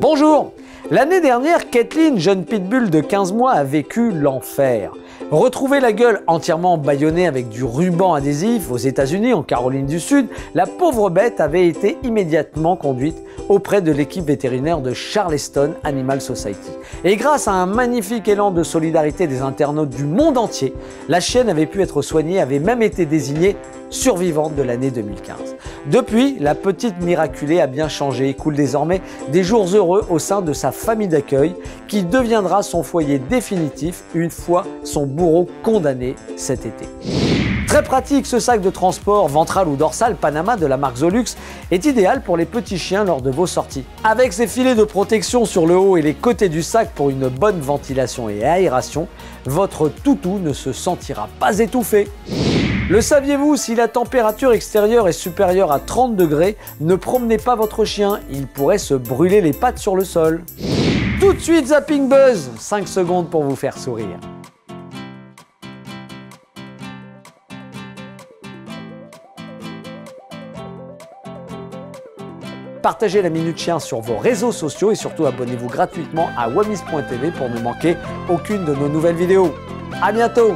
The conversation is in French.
Bonjour L'année dernière, Kathleen, jeune pitbull de 15 mois, a vécu l'enfer. Retrouvée la gueule entièrement bâillonnée avec du ruban adhésif aux États-Unis, en Caroline du Sud, la pauvre bête avait été immédiatement conduite auprès de l'équipe vétérinaire de Charleston Animal Society. Et grâce à un magnifique élan de solidarité des internautes du monde entier, la chienne avait pu être soignée, avait même été désignée survivante de l'année 2015. Depuis, la petite miraculée a bien changé et coule désormais des jours heureux au sein de sa famille d'accueil qui deviendra son foyer définitif une fois son bourreau condamné cet été. Très pratique, ce sac de transport ventral ou dorsal Panama de la marque Zolux est idéal pour les petits chiens lors de vos sorties. Avec ses filets de protection sur le haut et les côtés du sac pour une bonne ventilation et aération, votre toutou ne se sentira pas étouffé. Le saviez-vous, si la température extérieure est supérieure à 30 degrés, ne promenez pas votre chien, il pourrait se brûler les pattes sur le sol. Tout de suite Zapping Buzz, 5 secondes pour vous faire sourire. Partagez la Minute Chien sur vos réseaux sociaux et surtout abonnez-vous gratuitement à wamis.tv pour ne manquer aucune de nos nouvelles vidéos. A bientôt